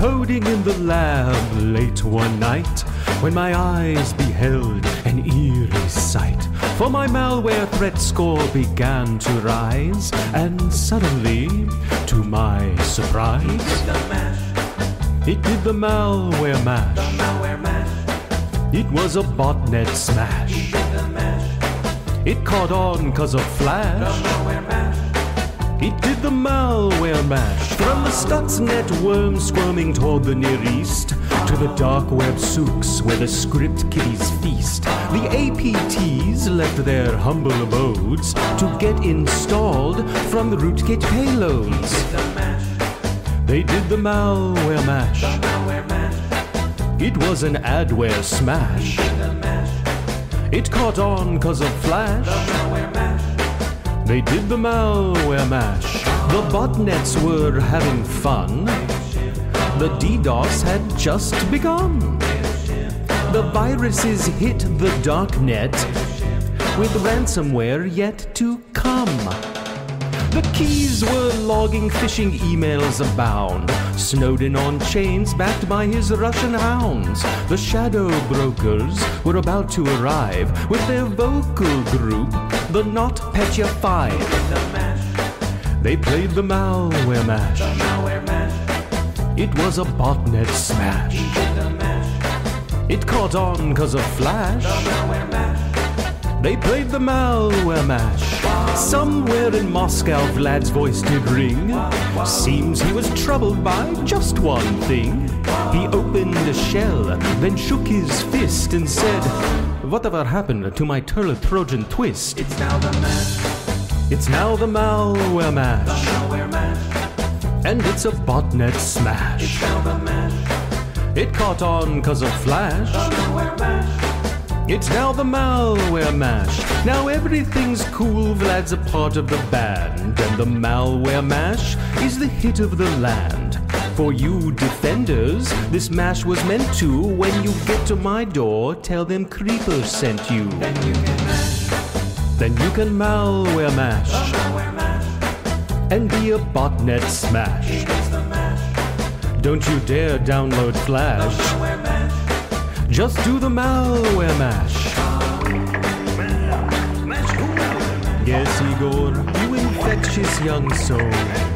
coding in the lab late one night when my eyes beheld an eerie sight. For my malware threat score began to rise, and suddenly, to my surprise, it did the mash. It did the malware mash. The malware mash. It was a botnet smash. It caught on cause of Flash. It did the malware mash from the Stuxnet worm squirming toward the Near East to the dark web souks where the script kiddies feast. The APTs left their humble abodes to get installed from the rootkit payloads. They did the malware mash. It was an adware smash. It caught on cause of Flash. They did the malware mash. The botnets were having fun. The DDoS had just begun. The viruses hit the darknet with ransomware yet to come. The keys were logging phishing emails abound. Snowden on chains backed by his Russian hounds. The shadow brokers were about to arrive with their vocal group, the Not Petya Five. They played the malware mash. It was a botnet smash. It caught on cause of Flash. They played the malware mash. Somewhere in Moscow, Vlad's voice did ring. Seems he was troubled by just one thing. He opened a shell, then shook his fist and said, Whatever happened to my Turtle Trojan twist? It's now the mash, It's now the malware mash, malware mash. and it's a botnet smash. It's now the mash, It caught on cause of Flash. It's now the malware mash. Now everything's cool, Vlad's a part of the band. And the malware mash is the hit of the land. For you defenders, this mash was meant to, when you get to my door, tell them Creeper sent you. Then you can mash, Then you can malware mash malware mash. and be a botnet smash. Mash, Don't you dare download Flash. Just do the malware mash. Yes, Igor, you infectious young soul.